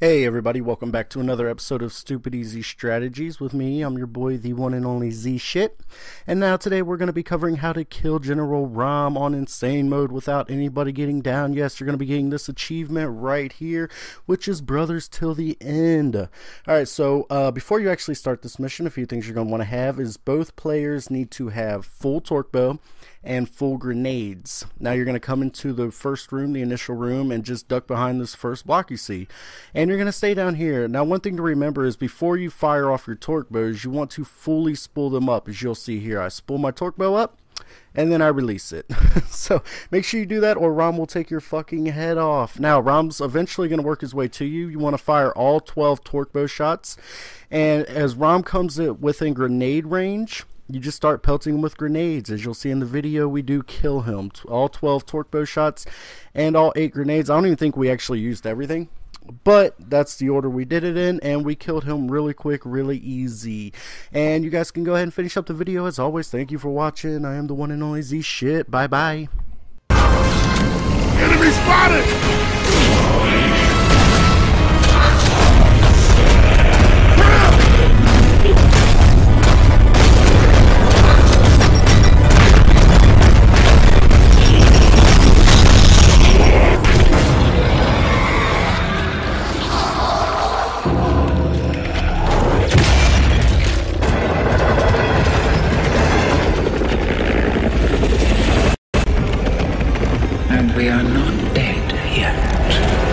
Hey everybody, welcome back to another episode of Stupid Easy Strategies with me. I'm your boy, the one and only Z Shit. And now today we're going to be covering how to kill General Raam on insane mode without anybody getting down. Yes, you're going to be getting this achievement right here, which is Brothers Till the End. Alright, so uh, before you actually start this mission, a few things you're going to want to have is both players need to have full torque bow and full grenades. Now you're going to come into the first room, the initial room, and just duck behind this first block you see. And you're going to stay down here. Now one thing to remember is before you fire off your torque bows, you want to fully spool them up. As you'll see here, I spool my torque bow up and then I release it. so make sure you do that or Raam will take your fucking head off. Now, Raam's eventually going to work his way to you. You want to fire all 12 torque bow shots. And as Raam comes within grenade range, you just start pelting him with grenades. As you'll see in the video, we do kill him. All 12 torque bow shots and all 8 grenades. I don't even think we actually used everything. But that's the order we did it in, and we killed him really quick, really easy. And you guys can go ahead and finish up the video. As always, thank you for watching. I am the one and only Z Shit. Bye-bye. Enemy spotted! we are not dead yet.